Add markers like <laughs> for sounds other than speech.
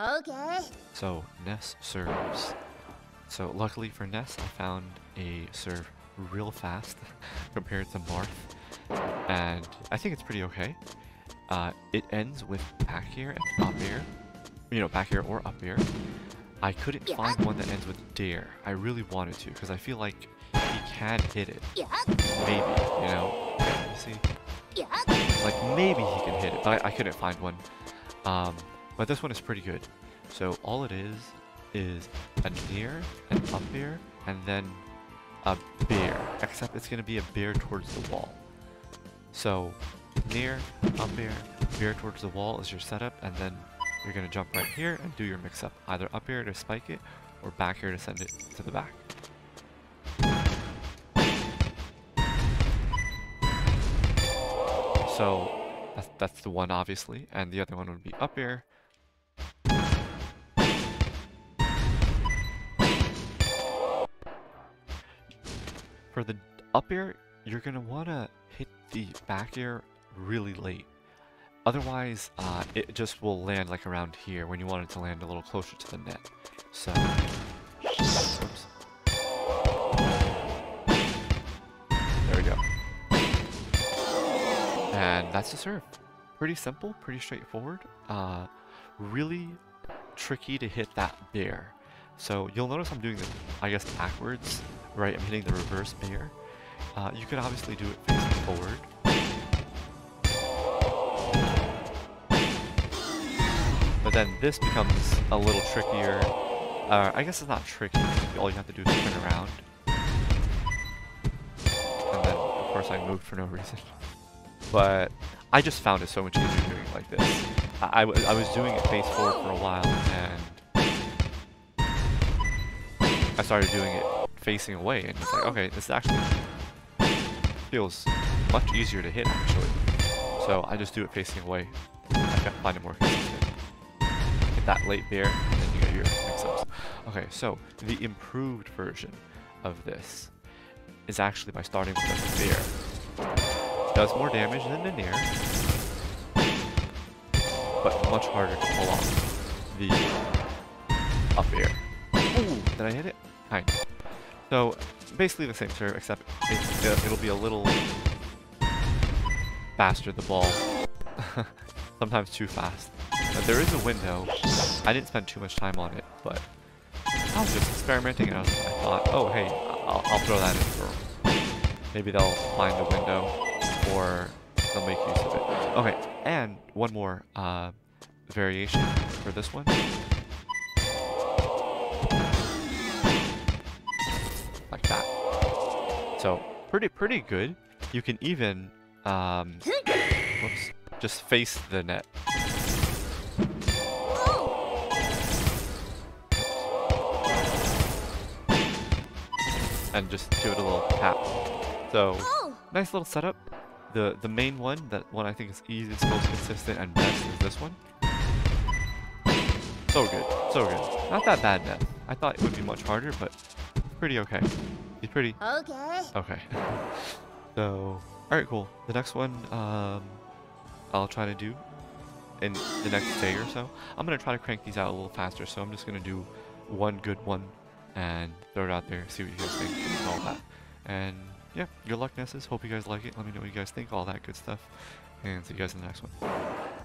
Okay. So Ness serves. So luckily for Ness, I found a serve real fast compared to Marth, and I think it's pretty okay. Uh, it ends with back air and up air, you know, back air or up air. I couldn't Yeah. find one that ends with dair. I really wanted to because I feel like he can hit it. Yeah. Maybe, you know. You see, Yeah. like maybe he can hit it, but I, I couldn't find one. Um, but this one is pretty good. So all it is is a Nair, an up air, and then a bair. Except it's gonna be a bair towards the wall. So Nair, up air, bair towards the wall is your setup, and then you're gonna jump right here and do your mix up. Either up air to spike it, or back air to send it to the back. So that's, that's the one obviously, and the other one would be up air. For the up air, you're gonna wanna hit the back air really late. Otherwise, uh, it just will land like around here when you want it to land a little closer to the net. So, oops. There we go. And that's the serve. Pretty simple, pretty straightforward. Uh, really tricky to hit that bair. So you'll notice I'm doing this, I guess, backwards, right? I'm hitting the reverse bair. Uh, you could obviously do it facing forward. But then this becomes a little trickier. Uh, I guess it's not tricky. All you have to do is turn around. And then, of course, I moved for no <laughs> reason. But I just found it so much easier doing it like this. I I was doing it face forward for a while, and I started doing it facing away, and it's like, okay, this actually feels much easier to hit, actually. So I just do it facing away. I find it more consistent. Hit that late bair, and then you get your mix-ups. Okay, so the improved version of this is actually by starting with a bair does more damage than the Nair, but much harder to pull off the up air. Ooh, did I hit it? Kind of. So, basically the same serve, except it, it'll be a little faster, the ball. <laughs> Sometimes too fast. But there is a window. I didn't spend too much time on it, but I was just experimenting and I, was, I thought, oh hey, I'll, I'll throw that in for. Maybe they'll find the window or they'll make use of it. Okay, and one more uh, variation for this one. So pretty pretty good. You can even um, whoops, just face the net. And just give it a little tap. So nice little setup. The the main one, that one I think is easiest, most consistent, and best is this one. So good, so good. Not that bad, Neth. I thought it would be much harder, but pretty okay. He's pretty Okay. okay. so, alright, cool. The next one, um, I'll try to do in the next day or so. I'm gonna try to crank these out a little faster, so I'm just gonna do one good one and throw it out there, see what you guys think and all that. And yeah, good luck, Nessus. Hope you guys like it. Let me know what you guys think, all that good stuff. And see you guys in the next one.